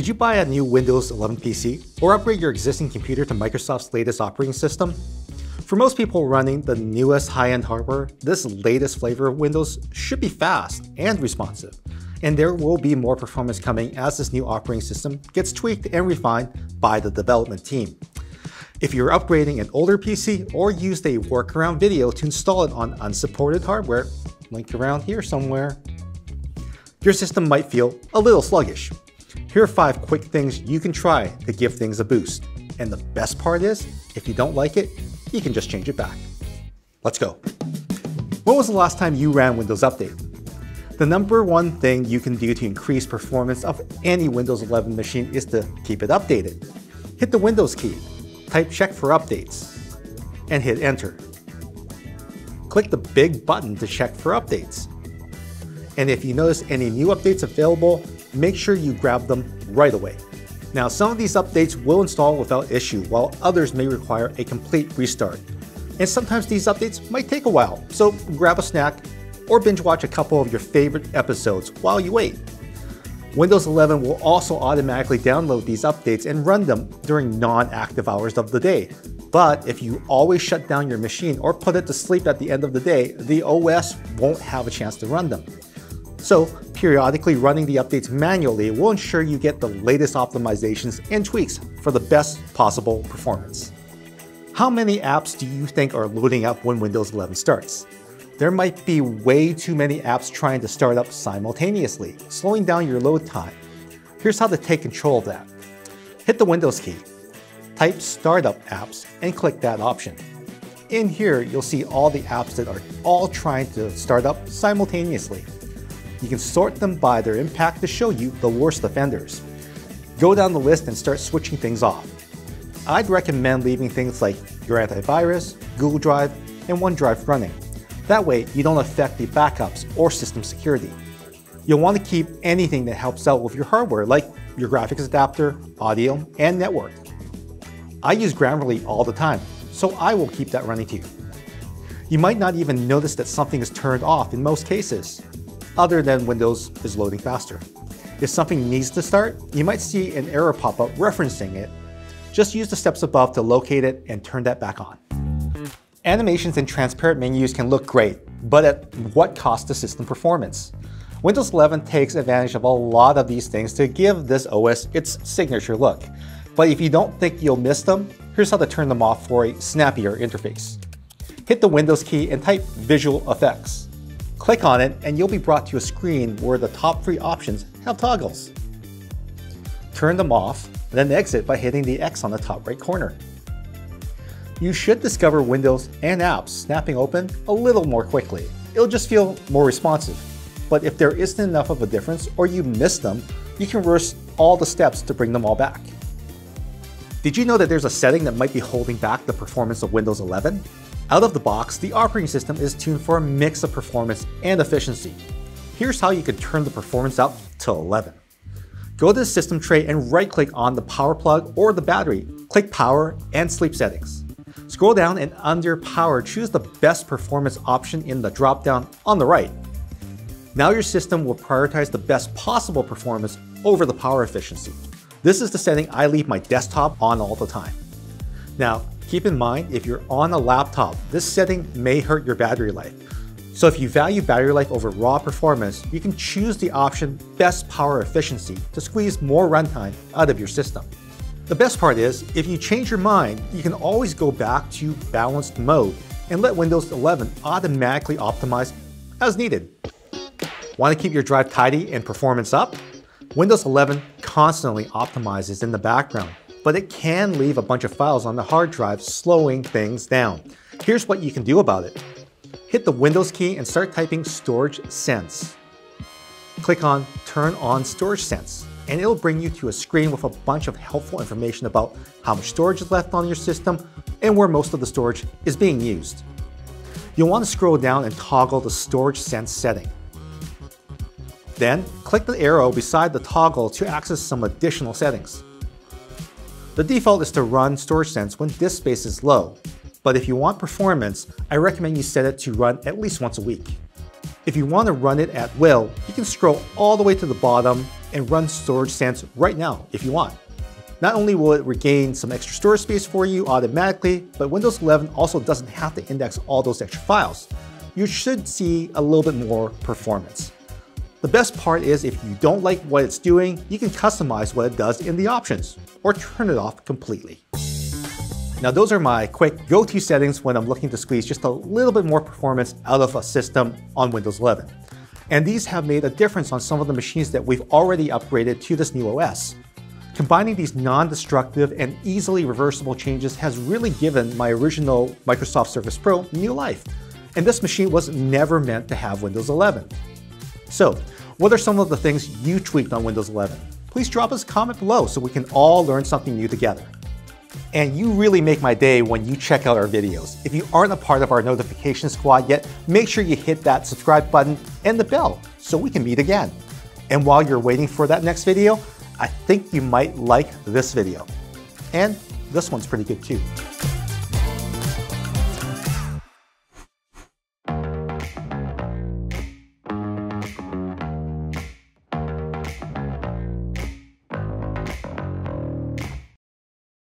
Did you buy a new Windows 11 PC or upgrade your existing computer to Microsoft's latest operating system? For most people running the newest high-end hardware, this latest flavor of Windows should be fast and responsive, and there will be more performance coming as this new operating system gets tweaked and refined by the development team. If you're upgrading an older PC or used a workaround video to install it on unsupported hardware, linked around here somewhere, your system might feel a little sluggish. Here are 5 quick things you can try to give things a boost. And the best part is, if you don't like it, you can just change it back. Let's go. When was the last time you ran Windows Update? The number one thing you can do to increase performance of any Windows 11 machine is to keep it updated. Hit the Windows key, type check for updates, and hit enter. Click the big button to check for updates. And if you notice any new updates available, make sure you grab them right away. Now, some of these updates will install without issue, while others may require a complete restart. And sometimes these updates might take a while, so grab a snack or binge watch a couple of your favorite episodes while you wait. Windows 11 will also automatically download these updates and run them during non-active hours of the day. But if you always shut down your machine or put it to sleep at the end of the day, the OS won't have a chance to run them. So periodically running the updates manually will ensure you get the latest optimizations and tweaks for the best possible performance. How many apps do you think are loading up when Windows 11 starts? There might be way too many apps trying to start up simultaneously, slowing down your load time. Here's how to take control of that. Hit the Windows key, type Startup Apps, and click that option. In here, you'll see all the apps that are all trying to start up simultaneously. You can sort them by their impact to show you the worst offenders. Go down the list and start switching things off. I'd recommend leaving things like your antivirus, Google Drive, and OneDrive running. That way, you don't affect the backups or system security. You'll want to keep anything that helps out with your hardware, like your graphics adapter, audio, and network. I use Grammarly all the time, so I will keep that running too. You might not even notice that something is turned off in most cases other than Windows is loading faster. If something needs to start, you might see an error pop up referencing it. Just use the steps above to locate it and turn that back on. Animations and transparent menus can look great, but at what cost to system performance? Windows 11 takes advantage of a lot of these things to give this OS its signature look. But if you don't think you'll miss them, here's how to turn them off for a snappier interface. Hit the Windows key and type Visual Effects. Click on it and you'll be brought to a screen where the top three options have toggles. Turn them off, then exit by hitting the X on the top right corner. You should discover windows and apps snapping open a little more quickly. It'll just feel more responsive. But if there isn't enough of a difference or you miss them, you can reverse all the steps to bring them all back. Did you know that there's a setting that might be holding back the performance of Windows 11? Out of the box, the operating system is tuned for a mix of performance and efficiency. Here's how you can turn the performance up to 11. Go to the system tray and right click on the power plug or the battery. Click power and sleep settings. Scroll down and under power, choose the best performance option in the drop down on the right. Now your system will prioritize the best possible performance over the power efficiency. This is the setting I leave my desktop on all the time. Now, Keep in mind, if you're on a laptop, this setting may hurt your battery life. So if you value battery life over raw performance, you can choose the option Best Power Efficiency to squeeze more runtime out of your system. The best part is, if you change your mind, you can always go back to balanced mode and let Windows 11 automatically optimize as needed. Want to keep your drive tidy and performance up? Windows 11 constantly optimizes in the background but it can leave a bunch of files on the hard drive slowing things down. Here's what you can do about it. Hit the Windows key and start typing Storage Sense. Click on Turn on Storage Sense and it'll bring you to a screen with a bunch of helpful information about how much storage is left on your system and where most of the storage is being used. You'll want to scroll down and toggle the Storage Sense setting. Then, click the arrow beside the toggle to access some additional settings. The default is to run Storage Sense when disk space is low, but if you want performance, I recommend you set it to run at least once a week. If you want to run it at will, you can scroll all the way to the bottom and run Storage Sense right now if you want. Not only will it regain some extra storage space for you automatically, but Windows 11 also doesn't have to index all those extra files. You should see a little bit more performance. The best part is if you don't like what it's doing, you can customize what it does in the options, or turn it off completely. Now those are my quick go-to settings when I'm looking to squeeze just a little bit more performance out of a system on Windows 11. And these have made a difference on some of the machines that we've already upgraded to this new OS. Combining these non-destructive and easily reversible changes has really given my original Microsoft Surface Pro new life. And this machine was never meant to have Windows 11. So, what are some of the things you tweaked on Windows 11? Please drop us a comment below so we can all learn something new together. And you really make my day when you check out our videos. If you aren't a part of our notification squad yet, make sure you hit that subscribe button and the bell so we can meet again. And while you're waiting for that next video, I think you might like this video. And this one's pretty good too.